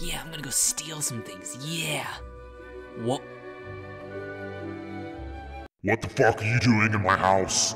Yeah, I'm gonna go steal some things. Yeah. What? What the fuck are you doing in my house?